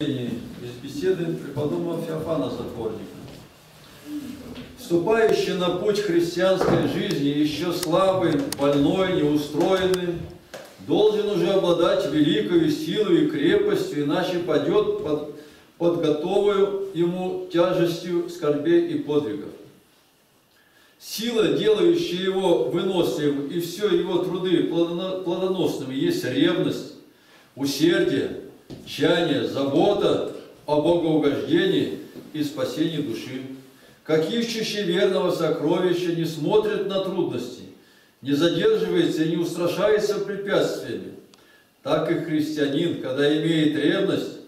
из беседы преподобного Феофана Затворника. Вступающий на путь христианской жизни, еще слабый, больной, неустроенный, должен уже обладать великой силой и крепостью, иначе падет под, под готовую ему тяжестью скорбей и подвигов. Сила, делающая его выносливым и все его труды плодоносными, есть ревность, усердие, чаяние, забота о богоугождении и спасении души. Как ищущий верного сокровища не смотрит на трудности, не задерживается и не устрашается препятствиями, так и христианин, когда имеет ревность,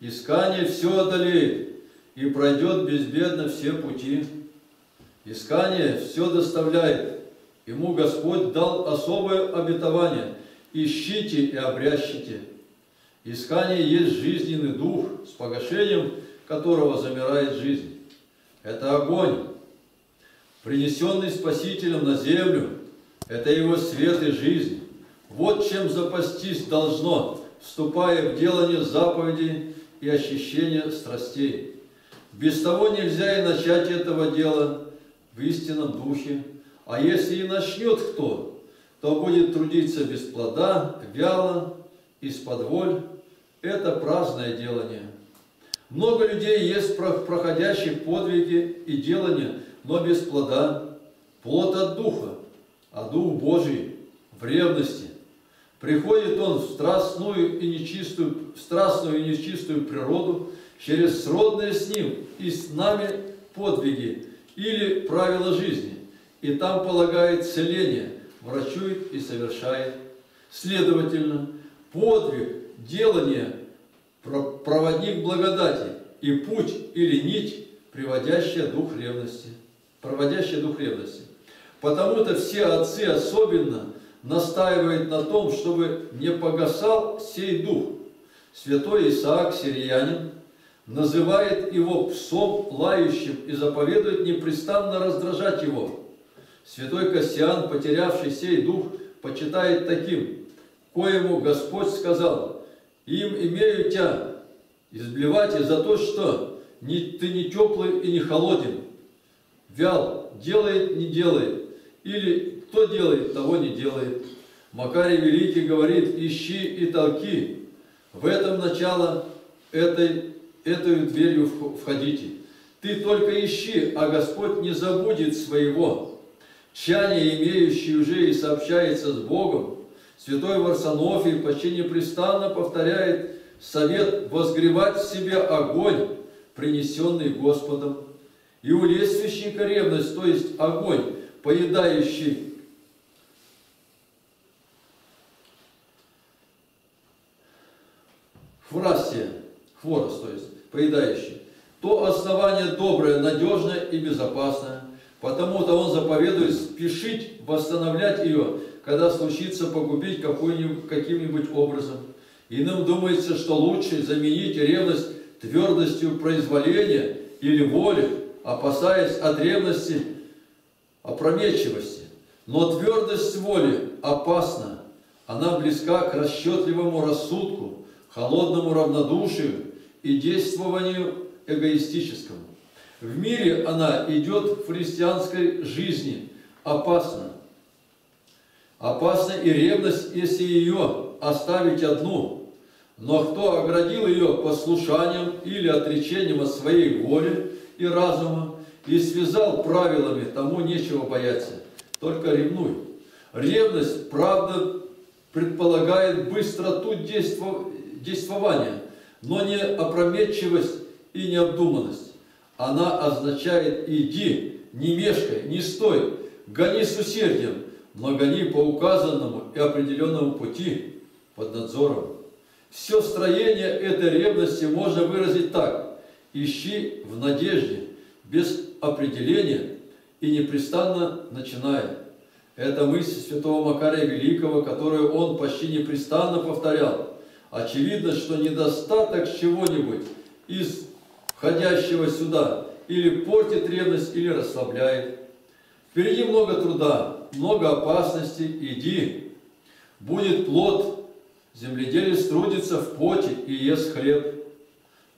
искание все одолеет и пройдет безбедно все пути. Искание все доставляет. Ему Господь дал особое обетование – ищите и обрящите. Искание есть жизненный дух, с погашением которого замирает жизнь. Это огонь, принесенный Спасителем на землю. Это его свет и жизнь. Вот чем запастись должно, вступая в делание заповедей и ощущения страстей. Без того нельзя и начать этого дела в истинном духе. А если и начнет кто, то будет трудиться без плода, вяло, из-под воль, это праздное делание. Много людей есть проходящих подвиги и делания, но без плода. Плод от Духа, а Дух Божий в ревности. Приходит он в страстную и нечистую, страстную и нечистую природу через сродные с ним и с нами подвиги или правила жизни, и там полагает целение, врачует и совершает. Следовательно, подвиг делание – проводник благодати и путь или нить, приводящая дух ревности. Проводящая дух ревности. Потому-то все отцы особенно настаивают на том, чтобы не погасал сей дух. Святой Исаак, сириянин, называет его псом лающим и заповедует непрестанно раздражать его. Святой Кассиан, потерявший сей дух, почитает таким, коему Господь сказал – им имею тебя изблевать за то, что не, ты не теплый и не холоден, вял, делает, не делает, или кто делает, того не делает. Макарий Великий говорит, ищи и толки, в этом начало этой, этой дверью входите. Ты только ищи, а Господь не забудет своего. Чание, имеющий уже и сообщается с Богом, Святой Варсонофий почти непрестанно повторяет совет возгревать в себе огонь, принесенный Господом. И у лествищника ревность, то есть огонь, поедающий хворостие, хворост, то есть поедающий, то основание доброе, надежное и безопасное. Потому-то он заповедует спешить восстанавливать ее, когда случится погубить каким-нибудь образом. Иным думается, что лучше заменить ревность твердостью произволения или воли, опасаясь от ревности опрометчивости. Но твердость воли опасна. Она близка к расчетливому рассудку, холодному равнодушию и действованию эгоистическому. В мире она идет в христианской жизни опасно. Опасна и ревность, если ее оставить одну. Но кто оградил ее послушанием или отречением от своей воли и разума и связал правилами, тому нечего бояться, только ревнуй. Ревность, правда, предполагает быстроту действования, но не опрометчивость и необдуманность. Она означает «иди, не мешкай, не стой, гони с усердием, но гони по указанному и определенному пути под надзором. Все строение этой ревности можно выразить так. Ищи в надежде, без определения и непрестанно начиная. Это мысль святого Макария Великого, которую он почти непрестанно повторял. Очевидно, что недостаток чего-нибудь из входящего сюда или портит ревность, или расслабляет. Впереди много труда, много опасностей, иди. Будет плод, земледелец трудится в поте и ест хлеб.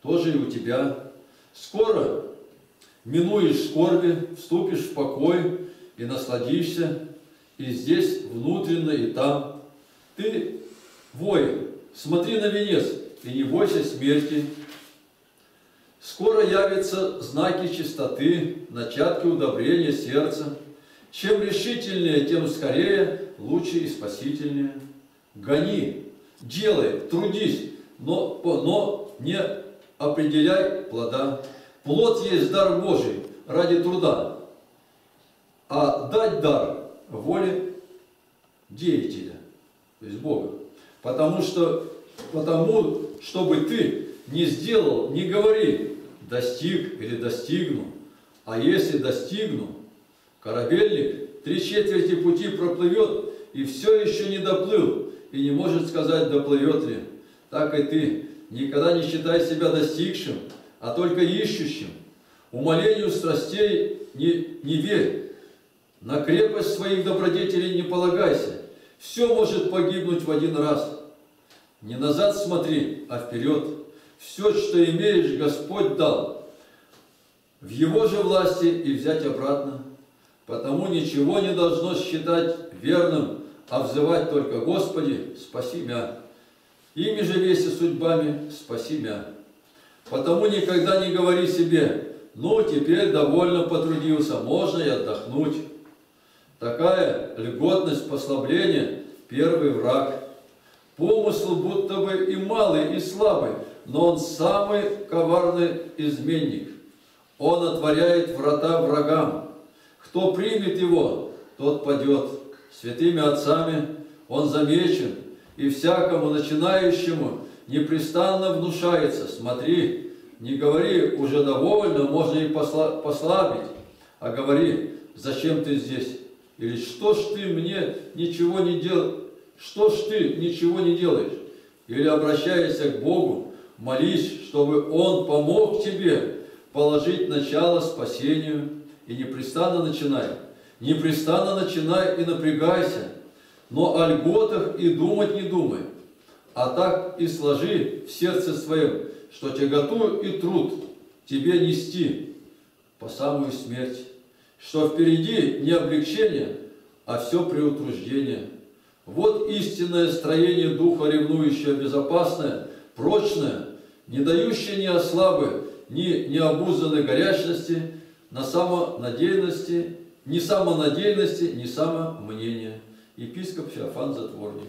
тоже и у тебя. Скоро минуешь скорби, вступишь в покой и насладишься, и здесь внутренно, и там. Ты воин, смотри на венец, и не бойся смерти. Скоро явятся знаки чистоты, начатки удобрения сердца. Чем решительнее, тем скорее, лучше и спасительнее. Гони, делай, трудись, но, но не определяй плода. Плод есть дар Божий ради труда, а дать дар воле деятеля, то есть Бога. Потому что, потому, чтобы ты не сделал, не говори, достиг или достигну. А если достигну, корабельник три четверти пути проплывет и все еще не доплыл, и не может сказать, доплывет ли. Так и ты никогда не считай себя достигшим, а только ищущим. Умолению страстей не, не верь, на крепость своих добродетелей не полагайся. Все может погибнуть в один раз. Не назад смотри, а вперед. Все, что имеешь, Господь дал. В Его же власти и взять обратно. Потому ничего не должно считать верным, а взывать только «Господи, спаси меня». Ими же веси судьбами спаси меня. Потому никогда не говори себе «Ну, теперь довольно потрудился, можно и отдохнуть». Такая льготность послабления – первый враг. Помысл будто бы и малый, и слабый, но он самый коварный изменник. Он отворяет врата врагам. Кто примет его, тот падет. Святыми отцами он замечен, и всякому начинающему непрестанно внушается, смотри, не говори, уже довольно, можно и послабить, а говори, зачем ты здесь? Или что ж ты мне ничего не делаешь? Что ж ты ничего не делаешь? Или обращайся к Богу, молись, чтобы Он помог тебе положить начало спасению и непрестанно начинай. Непрестанно начинай и напрягайся, но о льготах и думать не думай, а так и сложи в сердце своем, что тяготу и труд тебе нести по самую смерть что впереди не облегчение, а все преутруждение. Вот истинное строение духа, ревнующее, безопасное, прочное, не дающее ни ослабы, ни необузданной горячности, на самонадеянности, ни самонадеянности, ни самомнения. Епископ Феофан Затворник.